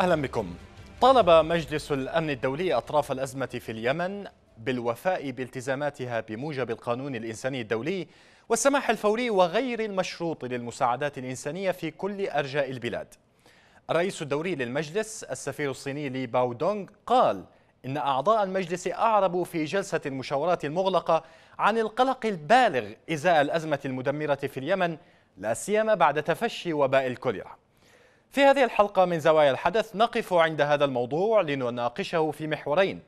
أهلا بكم. طالب مجلس الأمن الدولي أطراف الأزمة في اليمن بالوفاء بالتزاماتها بموجب القانون الإنساني الدولي والسماح الفوري وغير المشروط للمساعدات الإنسانية في كل أرجاء البلاد. الرئيس الدوري للمجلس السفير الصيني لي باو دونغ قال إن أعضاء المجلس أعربوا في جلسة المشاورات المغلقة عن القلق البالغ إزاء الأزمة المدمرة في اليمن لا سيما بعد تفشي وباء الكوليرا. في هذه الحلقة من زوايا الحدث نقف عند هذا الموضوع لنناقشه في محورين.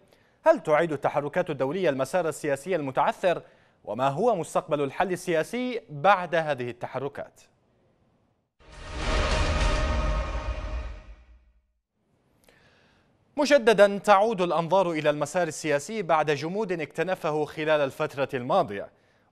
هل تعيد التحركات الدولية المسار السياسي المتعثر؟ وما هو مستقبل الحل السياسي بعد هذه التحركات؟ مجددا تعود الأنظار إلى المسار السياسي بعد جمود اكتنفه خلال الفترة الماضية.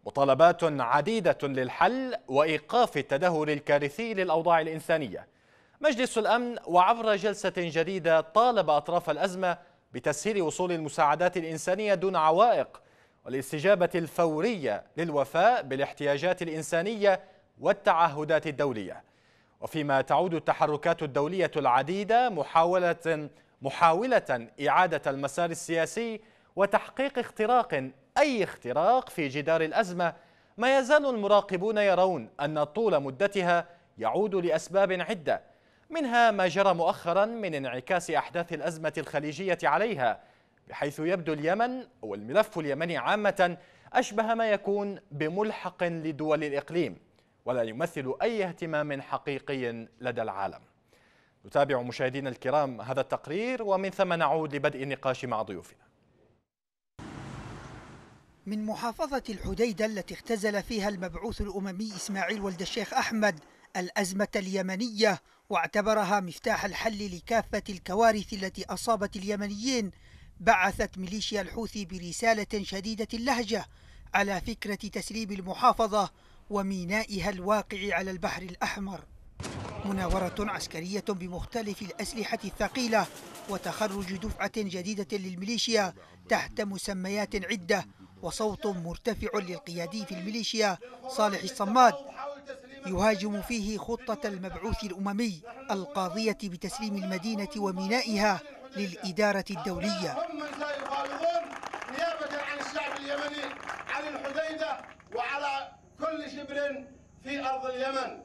مطالبات عديدة للحل وإيقاف التدهور الكارثي للأوضاع الإنسانية. مجلس الأمن وعبر جلسة جديدة طالب أطراف الأزمة بتسهيل وصول المساعدات الإنسانية دون عوائق والاستجابة الفورية للوفاء بالاحتياجات الإنسانية والتعهدات الدولية. وفيما تعود التحركات الدولية العديدة محاولة محاولة إعادة المسار السياسي وتحقيق اختراق أي اختراق في جدار الأزمة ما يزال المراقبون يرون أن طول مدتها يعود لأسباب عدة منها ما جرى مؤخرا من انعكاس أحداث الأزمة الخليجية عليها بحيث يبدو اليمن والملف اليمني عامة أشبه ما يكون بملحق لدول الإقليم ولا يمثل أي اهتمام حقيقي لدى العالم. نتابع مشاهدينا الكرام هذا التقرير ومن ثم نعود لبدء النقاش مع ضيوفنا. من محافظة الحديدة التي اختزل فيها المبعوث الأممي إسماعيل ولد الشيخ أحمد الأزمة اليمنية واعتبرها مفتاح الحل لكافة الكوارث التي أصابت اليمنيين بعثت ميليشيا الحوثي برسالة شديدة اللهجة على فكرة تسليم المحافظة ومينائها الواقع على البحر الأحمر. مناورة عسكرية بمختلف الأسلحة الثقيلة وتخرج دفعة جديدة للميليشيا تحت مسميات عدة وصوت مرتفع للقيادي في الميليشيا صالح الصماد. يهاجم فيه خطة المبعوث الأممي القاضية بتسليم المدينة ومينائها للإدارة الدولية. نيابة عن الشعب اليمني عن الحديدة وعلى كل شبر في أرض اليمن.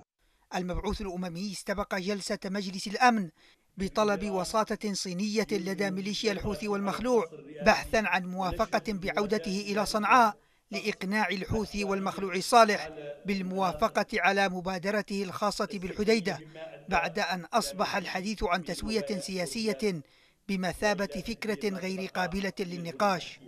المبعوث الأممي استبق جلسة مجلس الأمن بطلب وساطة صينية لدى ميليشيا الحوثي والمخلوع بحثا عن موافقة بعودته إلى صنعاء. لإقناع الحوثي والمخلوع صالح بالموافقة على مبادرته الخاصة بالحديدة بعد أن أصبح الحديث عن تسوية سياسية بمثابة فكرة غير قابلة للنقاش.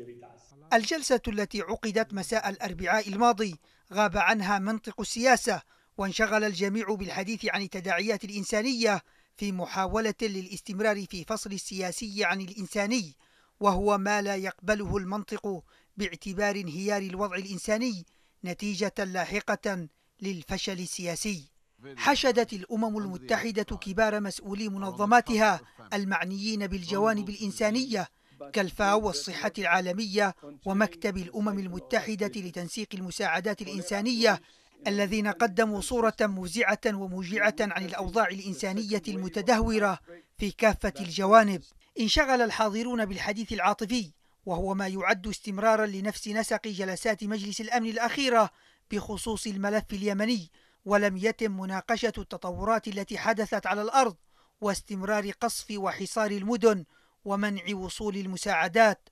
الجلسة التي عقدت مساء الأربعاء الماضي غاب عنها منطق السياسة وانشغل الجميع بالحديث عن التداعيات الإنسانية في محاولة للاستمرار في فصل السياسي عن الإنساني وهو ما لا يقبله المنطق باعتبار انهيار الوضع الإنساني نتيجة لاحقة للفشل السياسي. حشدت الأمم المتحدة كبار مسؤولي منظماتها المعنيين بالجوانب الإنسانية كالفاو والصحة العالمية ومكتب الأمم المتحدة لتنسيق المساعدات الإنسانية الذين قدموا صورة موزعة وموجعة عن الأوضاع الإنسانية المتدهورة في كافة الجوانب. انشغل الحاضرون بالحديث العاطفي وهو ما يعد استمرارا لنفس نسق جلسات مجلس الأمن الأخيرة بخصوص الملف اليمني ولم يتم مناقشة التطورات التي حدثت على الأرض واستمرار قصف وحصار المدن ومنع وصول المساعدات.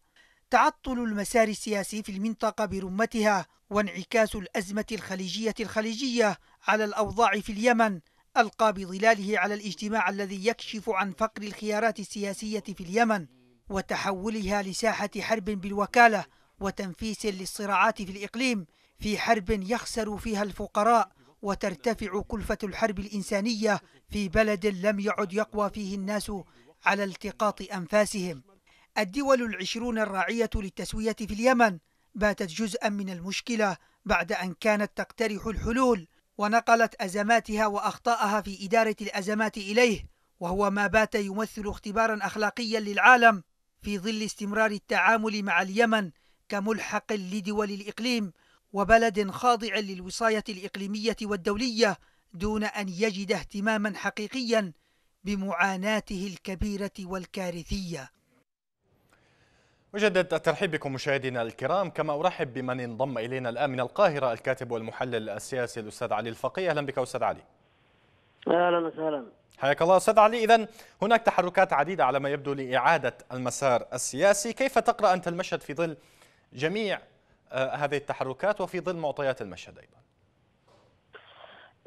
تعطل المسار السياسي في المنطقة برمتها وانعكاس الأزمة الخليجية الخليجية على الأوضاع في اليمن ألقى بظلاله على الاجتماع الذي يكشف عن فقر الخيارات السياسية في اليمن. وتحولها لساحة حرب بالوكالة وتنفيس للصراعات في الإقليم في حرب يخسر فيها الفقراء وترتفع كلفة الحرب الإنسانية في بلد لم يعد يقوى فيه الناس على التقاط أنفاسهم. الدول العشرون الراعية للتسوية في اليمن باتت جزءا من المشكلة بعد أن كانت تقترح الحلول ونقلت أزماتها وأخطاءها في إدارة الأزمات إليه وهو ما بات يمثل اختبارا أخلاقيا للعالم في ظل استمرار التعامل مع اليمن كملحق لدول الإقليم وبلد خاضع للوصاية الإقليمية والدولية دون أن يجد اهتماما حقيقيا بمعاناته الكبيرة والكارثية. مجدد الترحيب بكم مشاهدينا الكرام. كما أرحب بمن انضم إلينا الآن من القاهرة الكاتب والمحلل السياسي الأستاذ علي الفقيه. أهلا بك أستاذ علي. أهلا وسهلا. حياك الله أستاذ علي. إذا هناك تحركات عديدة على ما يبدو لإعادة المسار السياسي. كيف تقرأ أنت المشهد في ظل جميع آه، هذه التحركات وفي ظل معطيات المشهد أيضا؟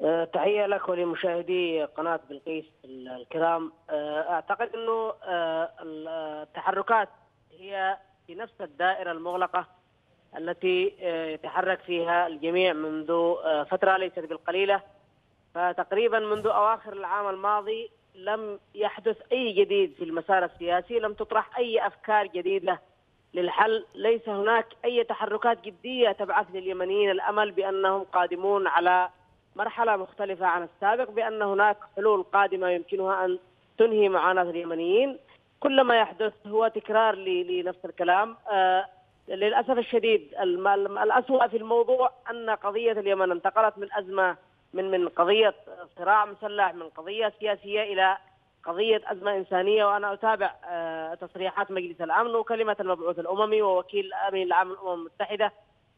أه تحية لك ولمشاهدي قناة بلقيس الكرام. أه أعتقد أنه التحركات هي في نفس الدائرة المغلقة التي يتحرك فيها الجميع منذ فترة ليست بالقليلة. فتقريبا منذ أواخر العام الماضي لم يحدث أي جديد في المسار السياسي لم تطرح أي أفكار جديدة للحل. ليس هناك أي تحركات جدية تبعث لليمنيين. الأمل بأنهم قادمون على مرحلة مختلفة عن السابق بأن هناك حلول قادمة يمكنها أن تنهي معاناة اليمنيين. كل ما يحدث هو تكرار لنفس الكلام. آه للأسف الشديد الأسوأ في الموضوع أن قضية اليمن انتقلت من أزمة من من قضية صراع مسلح من قضية سياسية إلى قضية أزمة إنسانية. وأنا أتابع آه تصريحات مجلس الأمن وكلمة المبعوث الأممي ووكيل الأمين العام للأمم المتحدة.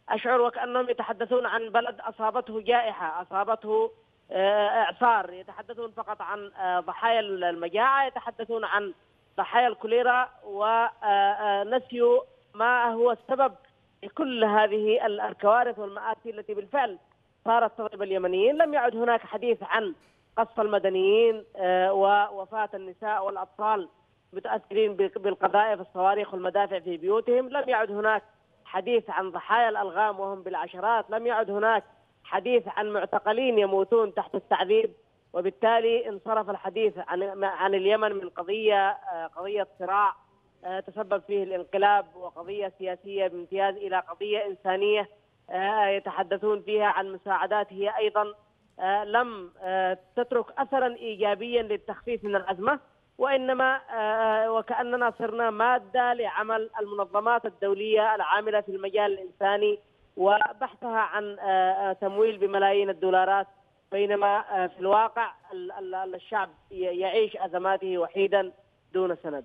أشعر وكأنهم يتحدثون عن بلد أصابته جائحة أصابته آه إعصار. يتحدثون فقط عن آه ضحايا المجاعة يتحدثون عن ضحايا الكوليرا. ونسيوا ما هو السبب لكل هذه الكوارث والمآسي التي بالفعل صارت تضرب اليمنيين لم يعد هناك حديث عن قصف المدنيين ووفاة النساء والأطفال متأثرين بالقذائف الصواريخ والمدافع في بيوتهم. لم يعد هناك حديث عن ضحايا الألغام وهم بالعشرات. لم يعد هناك حديث عن معتقلين يموتون تحت التعذيب. وبالتالي انصرف الحديث عن عن اليمن من قضية قضية صراع تسبب فيه الانقلاب وقضية سياسية بامتياز إلى قضية إنسانية يتحدثون فيها عن مساعدات هي أيضا لم تترك اثرا ايجابيا للتخفيف من الأزمة وإنما وكأننا صرنا مادة لعمل المنظمات الدولية العاملة في المجال الإنساني وبحثها عن تمويل بملايين الدولارات بينما في الواقع الشعب يعيش أزماته وحيدا دون سند.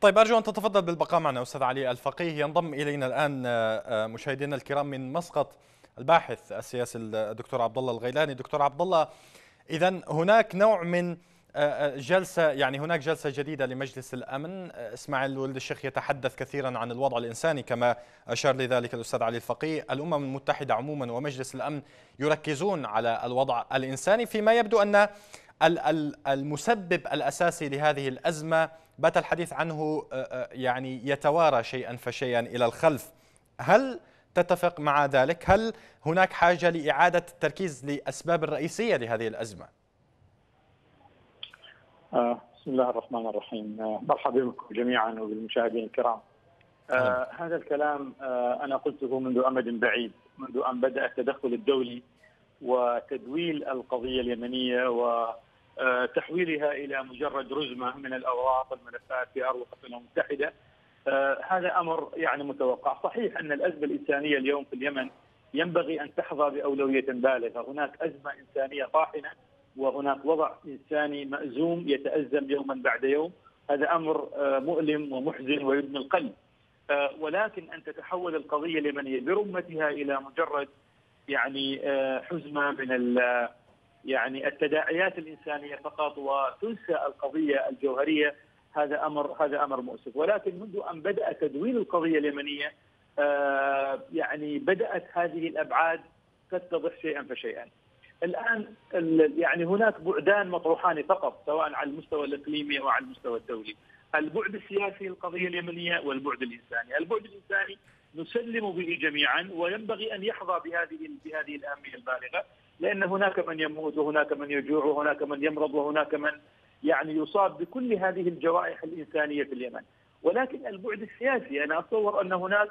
طيب أرجو أن تتفضل بالبقاء معنا أستاذ علي الفقيه. ينضم إلينا الآن مشاهدينا الكرام من مسقط الباحث السياسي الدكتور عبد الله الغيلاني. دكتور عبد الله إذا هناك نوع من جلسة يعني هناك جلسة جديدة لمجلس الأمن. إسماعيل ولد الشيخ يتحدث كثيرا عن الوضع الإنساني كما أشار لذلك الأستاذ علي الفقيه. الأمم المتحدة عموما ومجلس الأمن يركزون على الوضع الإنساني فيما يبدو أن المسبب الأساسي لهذه الأزمة بات الحديث عنه يعني يتوارى شيئا فشيئا إلى الخلف هل تتفق مع ذلك؟ هل هناك حاجة لإعادة التركيز لأسباب الرئيسية لهذه الأزمة؟ بسم الله الرحمن الرحيم مرحبا بكم جميعا وبالمشاهدين الكرام آه هذا الكلام آه أنا قلته منذ أمد بعيد منذ أن بدأ التدخل الدولي وتدويل القضية اليمنية وتحويلها إلى مجرد رزمة من الأوراق والملفات في ارض الامم المتحده آه هذا أمر يعني متوقع. صحيح أن الأزمة الإنسانية اليوم في اليمن ينبغي أن تحظى بأولوية بالغة. هناك أزمة إنسانية طاحنة وهناك وضع إنساني مأزوم يتأزم يوما بعد يوم. هذا أمر مؤلم ومحزن ويدمي القلب. ولكن أن تتحول القضية اليمنية برمتها إلى مجرد يعني حزمة من يعني التداعيات الإنسانية فقط وتنسى القضية الجوهرية هذا أمر هذا أمر مؤسف ولكن منذ أن بدأ تدوين القضية اليمنية يعني بدأت هذه الأبعاد تتضح شيئا فشيئا. الآن يعني هناك بعدان مطروحان فقط سواء على المستوى الإقليمي أو على المستوى الدولي. البعد السياسي للقضية اليمنية والبعد الإنساني، البعد الإنساني نسلم به جميعا وينبغي أن يحظى بهذه بهذه الأهمية البالغة لأن هناك من يموت وهناك من يجوع وهناك من يمرض وهناك من يعني يصاب بكل هذه الجوائح الإنسانية في اليمن. ولكن البعد السياسي أنا أتصور أن هناك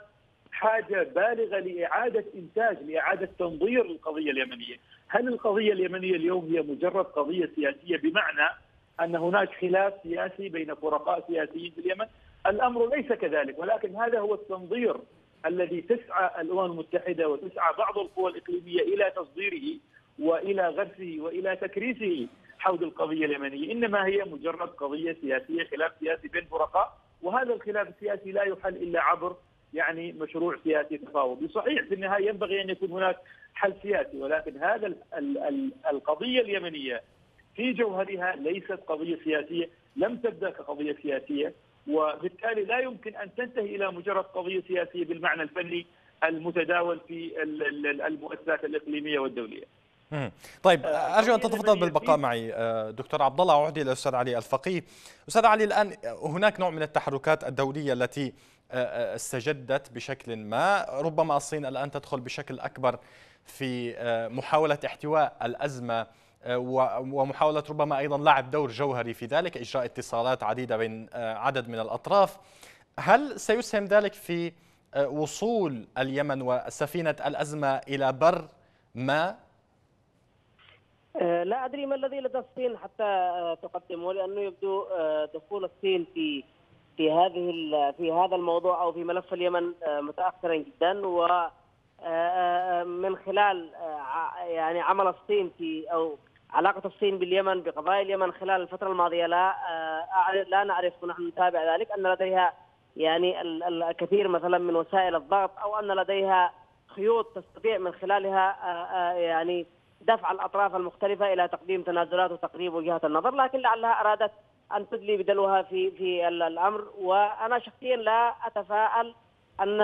حاجة بالغة لإعادة إنتاج لإعادة تنظير القضية اليمنية، هل القضية اليمنية اليوم هي مجرد قضية سياسية بمعنى أن هناك خلاف سياسي بين فرقاء سياسيين في اليمن؟ الأمر ليس كذلك ولكن هذا هو التنظير الذي تسعى الأمم المتحدة وتسعى بعض القوى الإقليمية إلى تصديره وإلى غرسه وإلى تكريسه حول القضية اليمنية، إنما هي مجرد قضية سياسية خلاف سياسي بين فرقاء وهذا الخلاف السياسي لا يحل إلا عبر يعني مشروع سياسي تفاوضي، صحيح في النهاية ينبغي أن يكون هناك حل سياسي ولكن هذا ال ال ال القضية اليمنية في جوهرها ليست قضية سياسية، لم تبدأ كقضية سياسية وبالتالي لا يمكن أن تنتهي إلى مجرد قضية سياسية بالمعنى الفني المتداول في المؤسسات الإقليمية والدولية. طيب آه، أرجو أن تتفضل بالبقاء معي آه، دكتور عبد الله. إلى الاستاذ علي الفقيه. أستاذ علي الآن هناك نوع من التحركات الدولية التي آه، استجدت بشكل ما. ربما الصين الآن تدخل بشكل أكبر في محاولة احتواء الأزمة ومحاولة ربما أيضا لعب دور جوهري في ذلك إجراء اتصالات عديدة بين عدد من الأطراف. هل سيسهم ذلك في وصول اليمن وسفينة الأزمة إلى بر ما؟ لا أدري ما الذي لدى الصين حتى آه، تقدمه لأنه يبدو آه، دخول الصين في في هذه في هذا الموضوع أو في ملف اليمن متاخرا جدا. و من خلال يعني عمل الصين في أو علاقة الصين باليمن بقضايا اليمن خلال الفترة الماضية لا لا نعرف ونحن نتابع ذلك أن لديها يعني الكثير مثلا من وسائل الضغط أو أن لديها خيوط تستطيع من خلالها يعني دفع الأطراف المختلفة إلى تقديم تنازلات وتقريب وجهات النظر لكن لعلها أرادت أن تدلي بدلوها في في الأمر. وأنا شخصيا لا اتفائل أن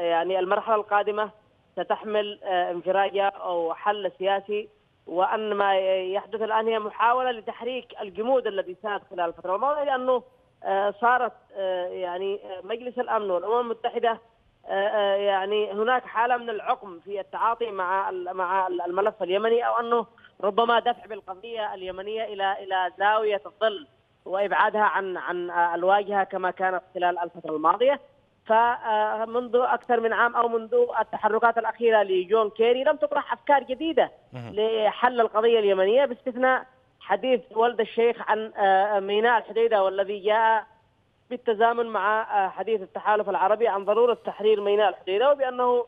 يعني المرحلة القادمة ستحمل آه، انفراجه أو حل سياسي وأن ما يحدث الآن هي محاولة لتحريك الجمود الذي ساد خلال الفترة الماضيه لأنه آه، صارت آه، يعني مجلس المتحده آه، آه، يعني هناك حالة من العقم في التعاطي مع مع الملف اليمني أو أنه ربما دفع بالقضية اليمنية إلى إلى زاوية الظل وإبعادها عن عن الواجهة كما كانت خلال الفترة الماضية. فمنذ أكثر من عام أو منذ التحركات الأخيرة لجون كيري لم تطرح أفكار جديدة لحل القضية اليمنية باستثناء حديث ولد الشيخ عن آه، ميناء الحديدة والذي جاء بالتزامن مع آه، حديث التحالف العربي عن ضرورة تحرير ميناء الحديدة وبأنه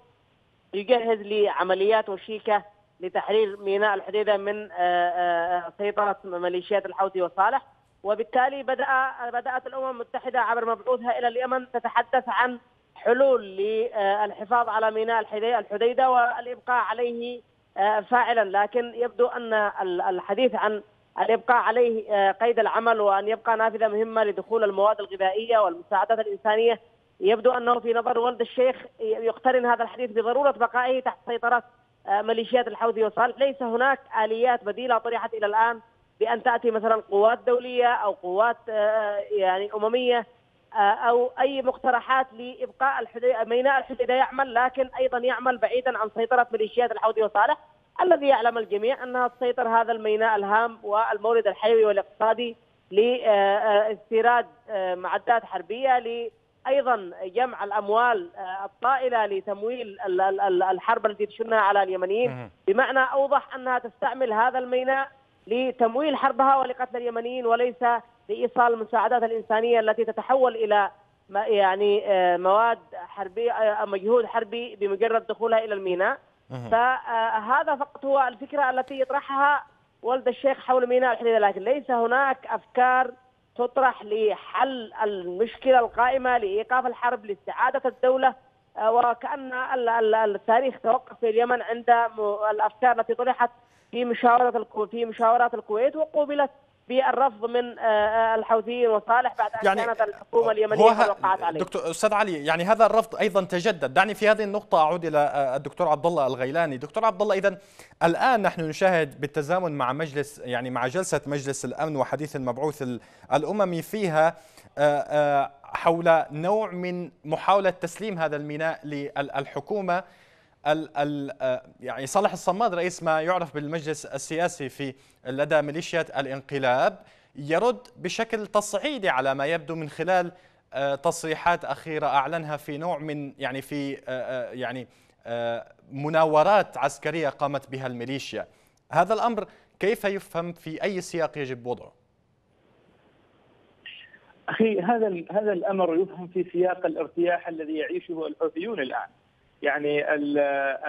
يجهز لعمليات وشيكة لتحرير ميناء الحديدة من آه، آه، سيطرة ميليشيات الحوثي وصالح. وبالتالي بدأ بدأت الأمم المتحدة عبر مبعوثها إلى اليمن تتحدث عن حلول للحفاظ على ميناء الحديدة والإبقاء عليه فاعلا. لكن يبدو أن الحديث عن الابقاء عليه آه، قيد العمل وأن يبقى نافذة مهمة لدخول المواد الغذائية والمساعدات الإنسانية. يبدو أنه في نظر ولد الشيخ يقترن هذا الحديث بضرورة بقائه تحت سيطرة آه، ميليشيات الحوثي وصالح، ليس هناك آليات بديلة طرحت إلى الآن بأن تأتي مثلا قوات دولية أو قوات آه، يعني أممية أو أي مقترحات لإبقاء ميناء الحديدة يعمل لكن أيضا يعمل بعيدا عن سيطرة ميليشيات الحوثي وصالح الذي يعلم الجميع انها تسيطر هذا الميناء الهام والمورد الحيوي والاقتصادي لاستيراد آه، معدات حربية أيضا جمع الأموال آه، الطائلة لتمويل الحرب التي تشنها على اليمنيين. بمعنى أوضح أنها تستعمل هذا الميناء لتمويل حربها ولقتل اليمنيين وليس لإيصال المساعدات الإنسانية التي تتحول إلى يعني آه، مواد حربية مجهود حربي بمجرد دخولها إلى الميناء. فهذا فقط هو الفكرة التي يطرحها ولد الشيخ حول ميناء الحديده لكن ليس هناك أفكار تطرح لحل المشكلة القائمة لإيقاف الحرب لاستعادة الدولة. آه، وكأن التاريخ توقف في اليمن عند الأفكار التي طرحت في مشاورة في مشاورات الكويت وقوبلت بالرفض من آه، آه، الحوثيين وصالح بعد أن يعني كانت الحكومة اليمنية قد وقعت عليه. دكتور أستاذ علي يعني هذا الرفض أيضا تجدد، دعني في هذه النقطة أعود إلى آه، الدكتور عبد الله الغيلاني، دكتور عبد الله اذا الآن نحن نشاهد بالتزامن مع مجلس يعني مع جلسة مجلس الأمن وحديث المبعوث الاممي فيها حول نوع من محاولة تسليم هذا الميناء للحكومه ال ال آه، يعني صالح الصماد رئيس ما يعرف بالمجلس السياسي في لدى ميليشيات الانقلاب يرد بشكل تصعيدي على ما يبدو من خلال آه، تصريحات أخيرة أعلنها في نوع من يعني في آه، يعني مناورات عسكرية قامت بها الميليشيا. هذا الأمر كيف يفهم في أي سياق يجب وضعه؟ أخي هذا هذا الأمر يفهم في سياق الارتياح الذي يعيشه الحوثيون الآن. يعني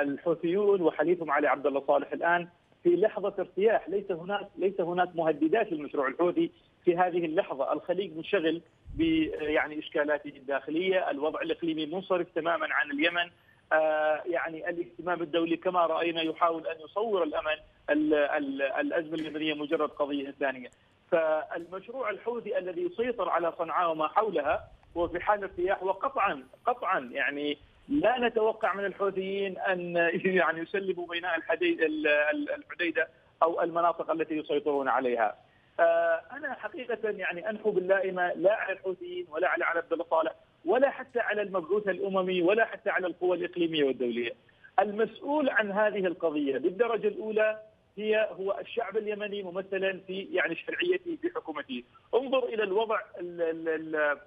الحوثيون وحليفهم علي عبد الله صالح الآن في لحظة ارتياح. ليس هناك ليس هناك مهددات للمشروع الحوثي في هذه اللحظة. الخليج منشغل ب يعني إشكالاته الداخلية الوضع الإقليمي منصرف تماما عن اليمن. آه يعني الاهتمام الدولي كما رأينا يحاول أن يصور الأمن ال ال الأزمة اليمنية مجرد قضية انسانيه فالمشروع الحوثي الذي يسيطر على صنعاء وما حولها هو في حال ارتياح وقطعا قطعا يعني لا نتوقع من الحوثيين أن يعني يسلموا ميناء الحديده أو المناطق التي يسيطرون عليها. آه، أنا حقيقة يعني أنحو باللائمة لا على الحوثيين ولا على عبد الله صالح ولا حتى على المبعوث الأممي ولا حتى على القوى الإقليمية والدولية. المسؤول عن هذه القضية بالدرجة الأولى هي هو الشعب اليمني ممثلا في يعني شرعيته في حكومته. انظر إلى الوضع ال ال ال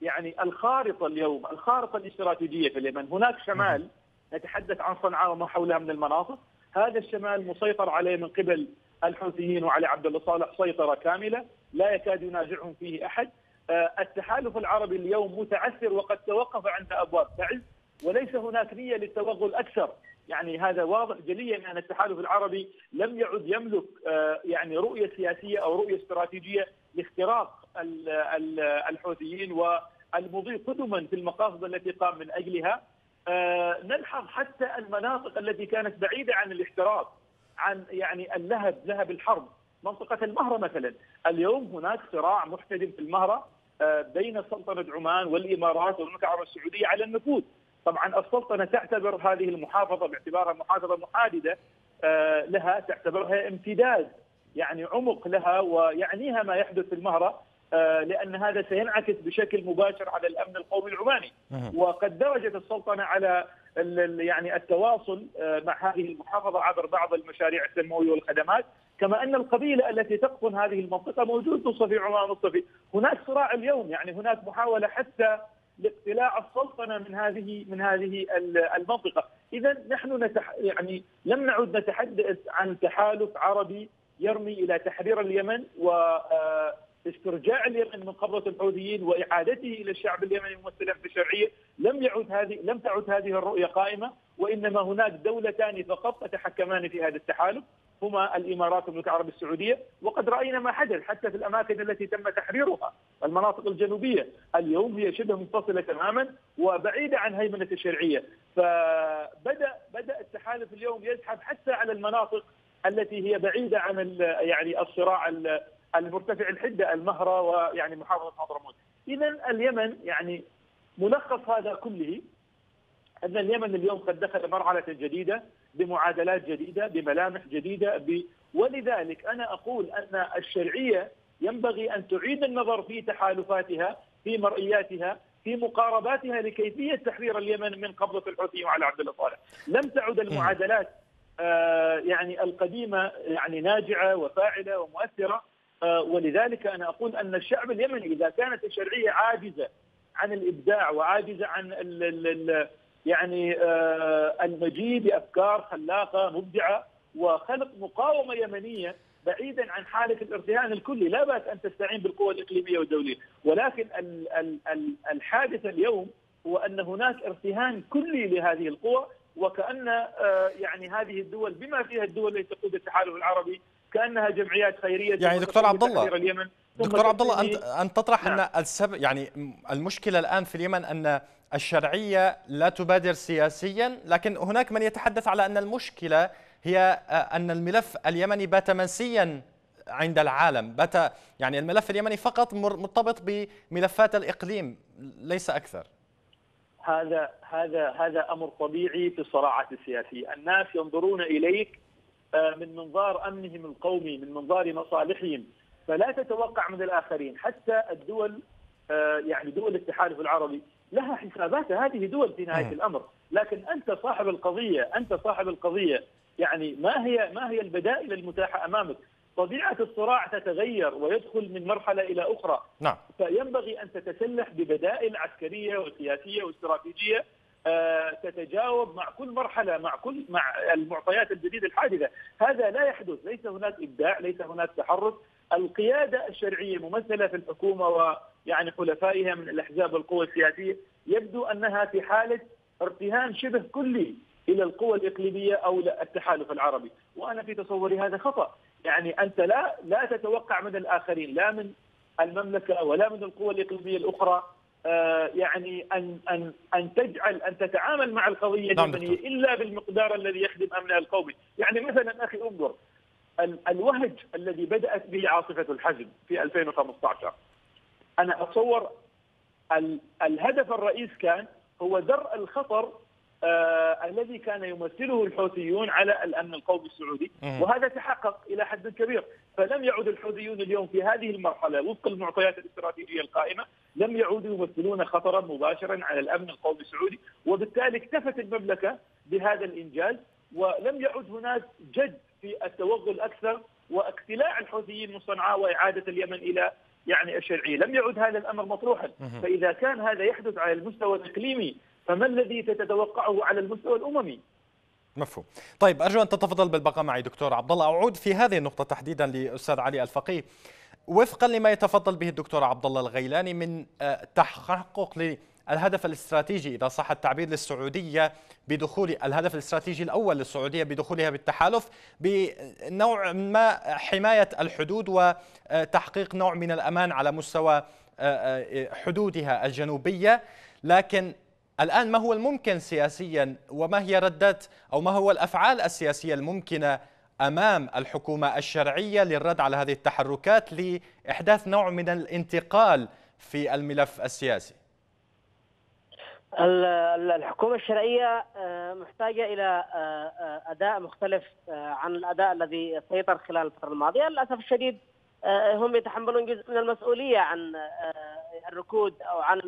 يعني الخارطة اليوم الخارطة الاستراتيجية في اليمن هناك شمال نتحدث عن صنعاء وما حولها من المناطق. هذا الشمال مسيطر عليه من قبل الحوثيين وعلي عبد الله صالح سيطرة كاملة لا يكاد ينازعهم فيه أحد. آه، التحالف العربي اليوم متعثر وقد توقف عند أبواب تعز وليس هناك نية للتوغل أكثر. يعني هذا واضح جليا أن التحالف العربي لم يعد يملك آه، يعني رؤية سياسية أو رؤية استراتيجية لاختراق الحوثيين والمضي قدما في المقاصد التي قام من أجلها. آه، نلحظ حتى المناطق التي كانت بعيدة عن الاحتراق عن يعني اللهب لهب الحرب. منطقة المهرة مثلا. اليوم هناك صراع محتدم في المهرة آه، بين سلطنة عمان والإمارات والمملكه العربيه السعودية على النفوذ. طبعا السلطنة تعتبر هذه المحافظة باعتبارها محافظة محاددة آه، لها تعتبرها امتداد يعني عمق لها ويعنيها ما يحدث في المهرة. آه، لأن هذا سينعكس بشكل مباشر على الأمن القومي العماني. وقد درجت السلطنة على يعني التواصل آه، مع هذه المحافظة عبر بعض المشاريع التنمويه والخدمات. كما أن القبيلة التي تقطن هذه المنطقة موجود نصف في عمان نصف في هناك صراع اليوم يعني هناك محاولة حتى لاقتلاع السلطنة من هذه من هذه المنطقة، اذا نحن نتح يعني لم نعد نتحدث عن تحالف عربي يرمي إلى تحرير اليمن واسترجاع اليمن من قبضه الحوثيين وإعادته إلى الشعب اليمني ممثلا في الشرعية لم يعد هذه لم تعد هذه الرؤية قائمة وإنما هناك دولتان فقط تتحكمان في هذا التحالف هما الإمارات والمملكة العربية السعودية وقد رأينا ما حدث حتى في الأماكن التي تم تحريرها المناطق الجنوبية. اليوم هي شبه منفصلة تماما وبعيدة عن هيمنة الشرعية. فبدا بدأ التحالف اليوم يزحف حتى على المناطق التي هي بعيدة عن يعني الصراع المرتفع الحدة المهرة ويعني محافظة حضرموت. إذا اليمن يعني ملخص هذا كله أن اليمن اليوم قد دخل مرحلة جديدة بمعادلات جديدة بملامح جديدة ب... ولذلك أنا أقول أن الشرعية ينبغي أن تعيد النظر في تحالفاتها في مرئياتها في مقارباتها لكيفية تحرير اليمن من قبضة الحوثيين على عبد الله صالح، لم تعد المعادلات آه، يعني القديمة يعني ناجعة وفاعلة ومؤثرة. ولذلك أنا أقول أن الشعب اليمني إذا كانت الشرعية عاجزة عن الإبداع وعاجزة عن ال ال ال يعني آه، المجيء بأفكار خلاقة مبدعة وخلق مقاومة يمنية بعيدا عن حالة الارتهان الكلي، لا بأس أن تستعين بالقوى الإقليمية والدولية، ولكن الحادث اليوم هو أن هناك ارتهان كلي لهذه القوى وكأن آه، يعني هذه الدول بما فيها الدول التي تقود التحالف العربي كأنها جمعيات خيرية يعني دكتور عبد الله اليمن. دكتور عبد الله انت ان تطرح نعم. ان السبب يعني المشكلة الآن في اليمن أن الشرعية لا تبادر سياسيا لكن هناك من يتحدث على أن المشكلة هي آه، أن الملف اليمني بات منسيا عند العالم. بات يعني الملف اليمني فقط مرتبط بملفات الإقليم ليس أكثر. هذا هذا هذا أمر طبيعي في الصراعات السياسية، الناس ينظرون إليك من منظار أمنهم القومي، من منظار مصالحهم، فلا تتوقع من الآخرين، حتى الدول آه، يعني دول التحالف العربي لها حساباتها، هذه دول في نهاية الأمر، لكن أنت صاحب القضية، أنت صاحب القضية، يعني ما هي ما هي البدائل المتاحة أمامك؟ طبيعة الصراع تتغير ويدخل من مرحلة إلى أخرى. نعم. فينبغي أن تتسلح ببدائل عسكرية وسياسية واستراتيجية آه، تتجاوب مع كل مرحلة مع كل مع المعطيات الجديدة الحادثة، هذا لا يحدث، ليس هناك إبداع، ليس هناك تحرك، القيادة الشرعية ممثلة في الحكومة ويعني حلفائها من الأحزاب والقوى السياسية، يبدو أنها في حالة ارتهان شبه كلي إلى القوى الإقليمية أو التحالف العربي، وأنا في تصوري هذا خطأ، يعني أنت لا لا تتوقع من الآخرين لا من المملكة ولا من القوى الإقليمية الأخرى آه يعني ان ان أن تجعل أن تتعامل مع القضية نعم اليمنيه إلا بالمقدار الذي يخدم امنها القومي، يعني مثلا أخي انظر. الوهج الذي بدأت به عاصفة الحزم في 2015 أنا أتصور الهدف الرئيس كان هو درء الخطر آه الذي كان يمثله الحوثيون على الأمن القومي السعودي. وهذا تحقق إلى حد كبير. فلم يعد الحوثيون اليوم في هذه المرحلة وفق المعطيات الاستراتيجيه القائمة لم يعودوا يمثلون خطرا مباشرا على الأمن القومي السعودي. وبالتالي اكتفت المملكة بهذا الإنجاز ولم يعد هناك جد في التوغل أكثر واقتلاع الحوثيين من صنعاء وإعادة اليمن إلى يعني الشرعية، لم يعد هذا الأمر مطروحا، فإذا كان هذا يحدث على المستوى الإقليمي فما الذي تتوقعه على المستوى الأممي؟ مفهوم. طيب أرجو أن تتفضل بالبقاء معي دكتور عبد الله أعود في هذه النقطة تحديدا لأستاذ علي الفقيه. وفقا لما يتفضل به الدكتور عبد الله الغيلاني من آه، تحقق الهدف الاستراتيجي إذا صح التعبير للسعودية بدخول الهدف الاستراتيجي الأول للسعودية بدخولها بالتحالف بنوع ما حماية الحدود وتحقيق نوع من الأمان على مستوى آه، آه، حدودها الجنوبية لكن الآن ما هو الممكن سياسيا وما هي ردات أو ما هو الأفعال السياسية الممكنة أمام الحكومة الشرعية للرد على هذه التحركات لإحداث نوع من الانتقال في الملف السياسي؟ الحكومة الشرعية آه، محتاجة إلى آه، آه، أداء مختلف عن الأداء الذي سيطر خلال الفترة الماضية. للأسف الشديد هم يتحملون جزء من المسؤولية عن الركود أو عن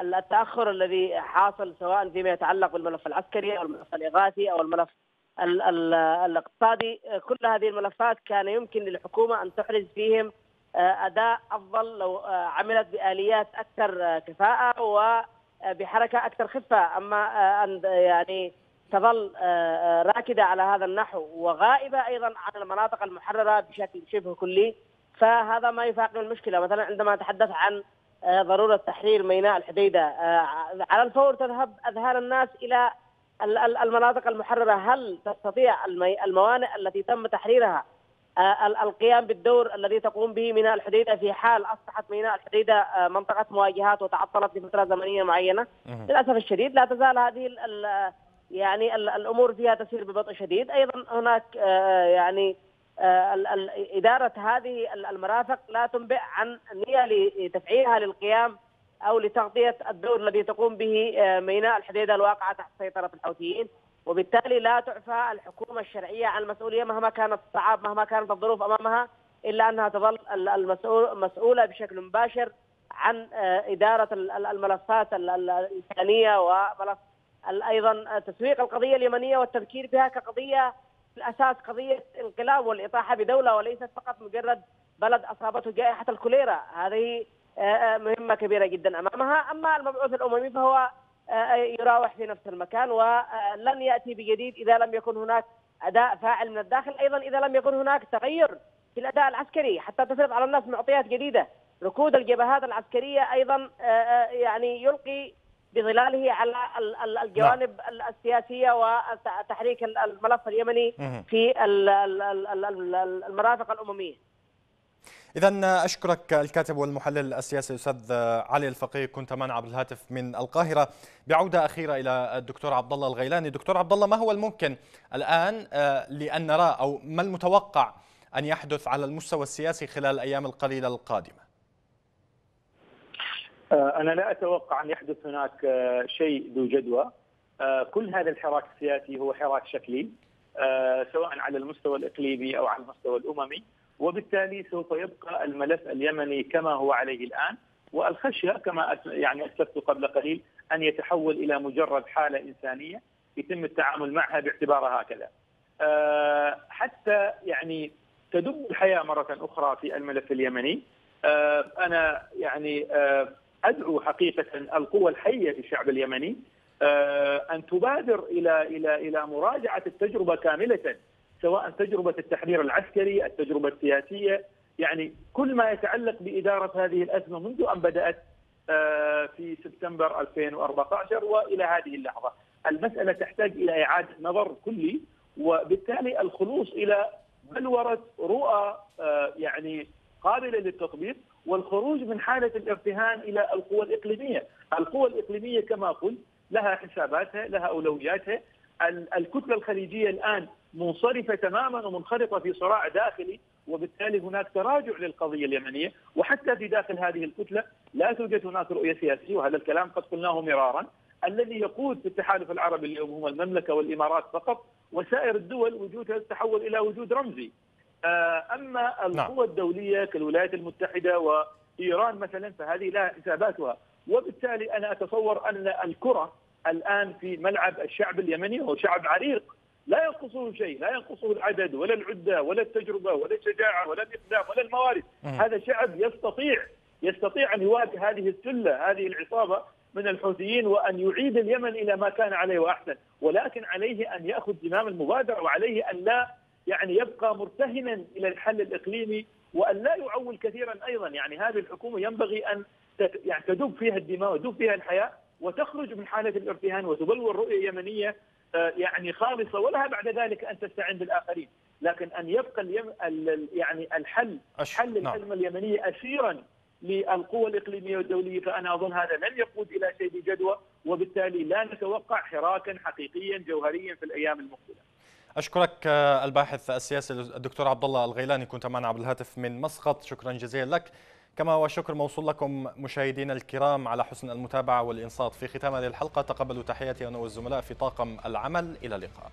التأخر الذي حاصل سواء فيما يتعلق بالملف العسكري أو الملف الإغاثي أو الملف الاقتصادي كل هذه الملفات كان يمكن للحكومة أن تحرز فيهم أداء أفضل لو عملت بآليات أكثر كفاءة و بحركة أكثر خفة. أما آه، أن يعني تظل آه، آه، راكدة على هذا النحو وغائبة أيضا عن المناطق المحررة بشكل شبه كلي فهذا ما يفاقم المشكلة. مثلا عندما نتحدث عن ضرورة تحرير ميناء الحديدة. على الفور تذهب أذهان الناس إلى المناطق المحررة. هل تستطيع الموانئ التي تم تحريرها؟ آه، القيام بالدور الذي تقوم به ميناء الحديدة في حال أصبحت ميناء الحديدة آه، منطقة مواجهات وتعطلت لفترة زمنية معينة؟ للأسف الشديد لا تزال هذه يعني الأمور فيها تسير ببطء شديد. أيضا هناك آه، يعني إدارة هذه المرافق لا تنبئ عن نية لتفعيلها للقيام أو لتغطية الدور الذي تقوم به ميناء الحديدة الواقعة تحت سيطرة الحوثيين. وبالتالي لا تعفى الحكومة الشرعية عن المسؤولية مهما كانت الصعاب مهما كانت الظروف أمامها إلا أنها تظل المسؤول مسؤولة بشكل مباشر عن آه، إدارة الملفات الإنسانية وملف أيضا تسويق القضية اليمنية والتذكير بها كقضيه الأساس قضية انقلاب والإطاحة بدولة وليست فقط مجرد بلد أصابته جائحة الكوليرا. هذه آه، آه، مهمة كبيرة جدا أمامها. أما المبعوث الأممي فهو آه، يراوح في نفس المكان ولن يأتي بجديد إذا لم يكن هناك أداء فاعل من الداخل. أيضا إذا لم يكن هناك تغير في الأداء العسكري حتى تفرض على الناس معطيات جديدة. ركود الجبهات العسكرية أيضا يعني يلقي بظلاله على الجوانب نعم. السياسية وتحريك الملف اليمني في المرافق الأممية. إذا أشكرك الكاتب والمحلل السياسي الأستاذ علي الفقيه كنت معنا عبر الهاتف من القاهرة. بعودة أخيرة إلى الدكتور عبد الله الغيلاني. دكتور عبد الله ما هو الممكن الآن آه، لأن نرى أو ما المتوقع أن يحدث على المستوى السياسي خلال الأيام القليلة القادمة؟ آه، أنا لا أتوقع أن يحدث هناك آه، شيء ذو جدوى. كل هذا الحراك السياسي هو حراك شكلي سواء على المستوى الإقليمي أو على المستوى الأممي. وبالتالي سوف يبقى الملف اليمني كما هو عليه الآن. والخشية كما يعني أسلفت قبل قليل أن يتحول إلى مجرد حالة إنسانية يتم التعامل معها باعتبارها هكذا. حتى يعني تدب الحياة مرة أخرى في الملف اليمني. أنا يعني أدعو حقيقة القوى الحية في الشعب اليمني أه أن تبادر إلى إلى إلى مراجعة التجربة كاملة سواء تجربة التحرير العسكري، التجربة السياسية، يعني كل ما يتعلق بإدارة هذه الأزمة منذ أن بدأت آه، في سبتمبر 2014 وإلى هذه اللحظة. المسألة تحتاج إلى إعادة نظر كلي وبالتالي الخلوص إلى بلورة رؤى آه، يعني قابلة للتطبيق والخروج من حالة الارتهان إلى القوى الإقليمية، القوى الإقليمية كما قلت لها حساباتها، لها أولوياتها، الكتلة الخليجية الآن منصرفة تماما ومنخرطة في صراع داخلي وبالتالي هناك تراجع للقضية اليمنية. وحتى في داخل هذه الكتلة لا توجد هناك رؤية سياسية وهذا الكلام قد قلناه مرارا. الذي يقود في التحالف العربي اليوم هم المملكة والإمارات فقط. وسائر الدول وجودها تحول إلى وجود رمزي. أما نعم. القوى الدولية كالولايات المتحدة وإيران مثلا فهذه لها حساباتها. وبالتالي أنا أتصور أن الكرة الآن في ملعب الشعب اليمني وهو شعب عريق لا ينقصه شيء لا ينقصه العدد ولا العدة ولا التجربة ولا الشجاعة ولا الإقدام ولا الموارد. هذا شعب يستطيع يستطيع أن يواجه هذه السلة هذه العصابة من الحوثيين وأن يعيد اليمن إلى ما كان عليه وأحسن. ولكن عليه أن يأخذ زمام المبادرة وعليه أن لا يعني يبقى مرتهنا إلى الحل الإقليمي وأن لا يعول كثيرا أيضا يعني هذه الحكومة ينبغي أن يعني تدب فيها الدماء وتدب فيها الحياة وتخرج من حالة الارتهان وتبلور رؤية يمنية آه، يعني خالصة ولها بعد ذلك أن تستعين بالاخرين، لكن أن يبقى اليم يعني الحل حل نعم. الازمه اليمنيه اسيرا للقوى الإقليمية والدولية فأنا أظن هذا لن يقود إلى شيء بجدوى وبالتالي لا نتوقع حراكا حقيقيا جوهريا في الأيام المقبلة. أشكرك آه، الباحث السياسي الدكتور عبد الله الغيلاني. كنت معنا عبر الهاتف من مسقط. شكرا جزيلا لك. كما والشكر موصول لكم مشاهدينا الكرام على حسن المتابعة والإنصات. في ختام هذه الحلقة تقبلوا تحياتي أنا والزملاء في طاقم العمل. إلى اللقاء.